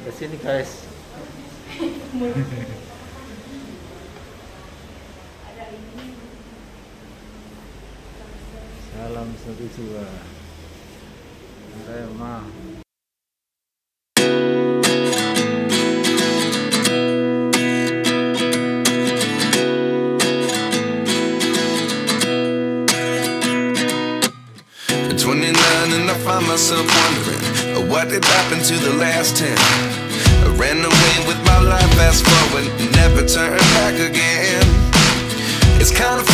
Ke sini guys. Salam satu jiwa. Rema. At 29 and I find myself wondering what did happen to the last 10. I ran away with my life, fast forward, never turn back again. It's kind of fun.